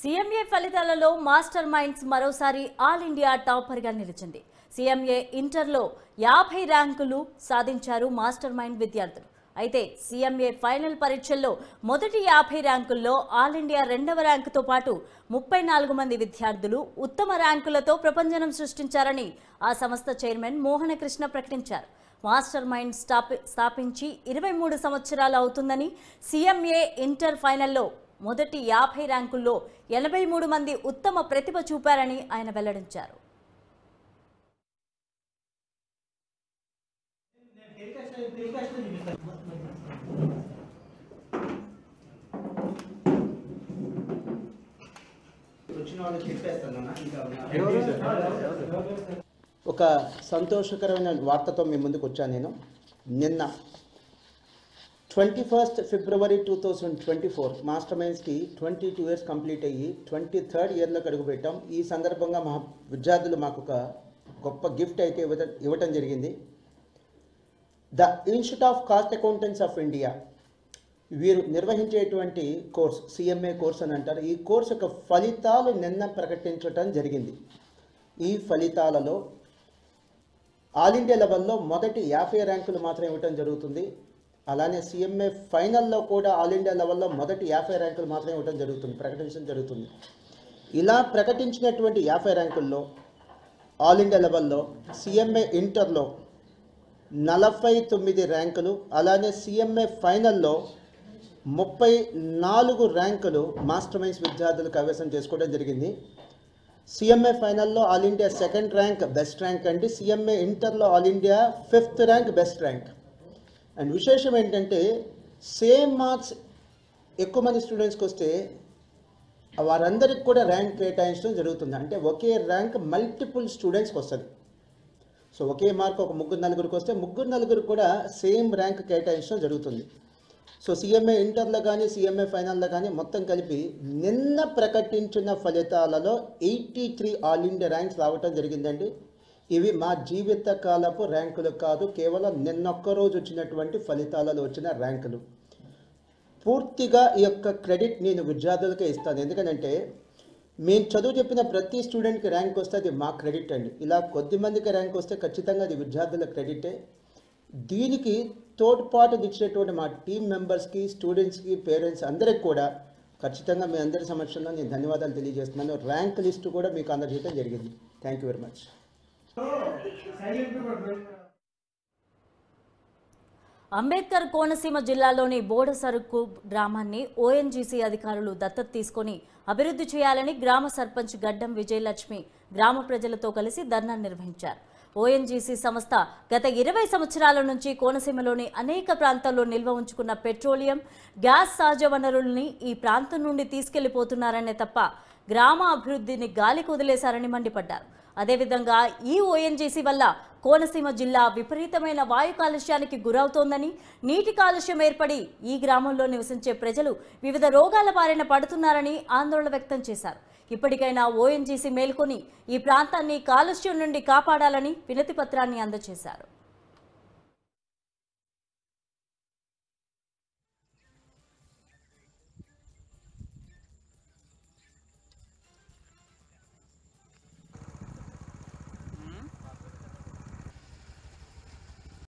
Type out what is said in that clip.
సీఎంఏ ఫలితాలలో master minds మరోసారి all India టాపర్గా నిలిచింది. సీఎంఏ ఇంటర్లో యాభై ర్యాంకులు సాధించారు మాస్టర్ మైండ్ విద్యార్థులు. అయితే సీఎంఏ ఫైనల్ పరీక్షల్లో మొదటి యాభై ర్యాంకుల్లో ఆల్ ఇండియా రెండవ ర్యాంకుతో పాటు ముప్పై నాలుగు మంది విద్యార్థులు ఉత్తమ ర్యాంకులతో ప్రపంచనం సృష్టించారని ఆ సంస్థ చైర్మన్ మోహనకృష్ణ ప్రకటించారు. మాస్టర్ మైండ్ స్థాపి స్థాపించి ఇరవై మూడు సంవత్సరాలు అవుతుందని సీఎంఏ ఇంటర్ ఫైనల్లో మొదటి యాభై ర్యాంకుల్లో ఎనభై మూడు మంది ఉత్తమ ప్రతిభ చూపారని ఆయన వెల్లడించారు. ఒక సంతోషకరమైన వార్తతో మీ ముందుకు వచ్చాను నేను. నిన్న twenty first February two thousand twenty four master మైండ్స్కి twenty two years complete అయ్యి ట్వంటీ థర్డ్ ఇయర్లోకి అడుగుపెట్టాం ఈ సందర్భంగా మా విద్యార్థులు మాకు ఒక గొప్ప గిఫ్ట్ అయితే ఇవ్వటం ఇవ్వటం జరిగింది. The institute of cost accountants of India వీరు నిర్వహించేటువంటి కోర్స్ సిఎంఏ కోర్స్ అని అంటారు. ఈ కోర్స్ యొక్క ఫలితాలు నిన్న ప్రకటించడం జరిగింది. ఈ ఫలితాలలో ఆల్ ఇండియా లెవెల్లో మొదటి యాభై ర్యాంకులు మాత్రం ఇవ్వటం జరుగుతుంది. అలానే సీఎంఏ ఫైనల్లో కూడా ఆల్ ఇండియా లెవెల్లో మొదటి యాభై ర్యాంకులు మాత్రమే ఇవ్వడం జరుగుతుంది ప్రకటించడం జరుగుతుంది. ఇలా ప్రకటించినటువంటి యాభై ర్యాంకుల్లో ఆల్ ఇండియా లెవెల్లో సీఎంఏ ఇంటర్లో నలభై తొమ్మిది ర్యాంకులు అలానే సీఎంఏ ఫైనల్లో ముప్పై నాలుగు ర్యాంకులు మాస్టర్ మైన్స్ విద్యార్థులు కైవసం చేసుకోవడం జరిగింది. సీఎంఏ ఫైనల్లో all India second rank best rank అండి. సీఎంఏ ఇంటర్లో all India fifth rank best rank. And విశేషం ఏంటంటే సేమ్ మార్క్స్ ఎక్కువ మంది స్టూడెంట్స్కి వస్తే వారందరికి కూడా ర్యాంక్ కేటాయించడం జరుగుతుంది. అంటే ఒకే ర్యాంక్ మల్టిపుల్ స్టూడెంట్స్కి వస్తుంది. సో ఒకే మార్క్ ఒక ముగ్గురు నలుగురికి వస్తే ముగ్గురు నలుగురు కూడా సేమ్ ర్యాంక్ కేటాయించడం జరుగుతుంది. సో సీఎంఏ ఇంటర్లో కానీ సీఎంఏ ఫైనల్లో కానీ మొత్తం కలిపి నిన్న ప్రకటించిన ఫలితాలలో eighty three all India ranks రావటం జరిగిందండి. ఇవి మా జీవిత కాలపు ర్యాంకులు కాదు కేవలం నిన్నొక్క రోజు వచ్చినటువంటి ఫలితాలలో వచ్చిన ర్యాంకులు. పూర్తిగా ఈ యొక్క క్రెడిట్ నేను విద్యార్థులకే ఇస్తాను. ఎందుకంటే మేము చదువు చెప్పిన ప్రతి స్టూడెంట్కి ర్యాంక్ వస్తే అది మా క్రెడిట్ అండి. ఇలా కొద్ది మందికి ర్యాంక్ వస్తే ఖచ్చితంగా అది విద్యార్థుల క్రెడిటే. దీనికి తోడ్పాటు ఇచ్చినటువంటి మా టీం మెంబర్స్కి స్టూడెంట్స్కి పేరెంట్స్ అందరికి కూడా ఖచ్చితంగా మీ అందరి సమక్షంలో నేను ధన్యవాదాలు తెలియజేస్తున్నాను. ర్యాంక్ లిస్ట్ కూడా మీకు అందజేయడం జరిగింది. Thank you very much. Ambedkar Konaseema జిల్లాలోని బోడసరుకు గ్రామాన్ని ఓఎన్జీసీ అధికారులు దత్తత తీసుకొని అభివృద్ధి చేయాలని గ్రామ సర్పంచ్ గడ్డం విజయలక్ష్మి గ్రామ ప్రజలతో కలిసి ధర్నా నిర్వహించారు. ఓఎన్జీసీ సంస్థ గత ఇరవై సంవత్సరాల నుంచి కోనసీమలోని అనేక ప్రాంతాల్లో నిల్వ ఉంచుకున్న పెట్రోలియం గ్యాస్ సహజ వనరుల్ని ఈ ప్రాంతం నుండి తీసుకెళ్ళిపోతున్నారనే తప్ప గ్రామ అభివృద్ధిని గాలికి వదిలేశారని మండిపడ్డారు. అదేవిధంగా ఈ ఓఎన్జీసీ వల్ల కోనసీమ జిల్లా విపరీతమైన వాయు కాలుష్యానికి గురవుతోందని నీటి కాలుష్యం ఏర్పడి ఈ గ్రామంలో నివసించే ప్రజలు వివిధ రోగాల బారిన పడుతున్నారని ఆందోళన వ్యక్తం చేశారు. ఇప్పటికైనా ఓఎన్జీసీ మేల్కొని ఈ ప్రాంతాన్ని కాలుష్యం నుండి కాపాడాలని వినతి పత్రాన్ని అందజేశారు.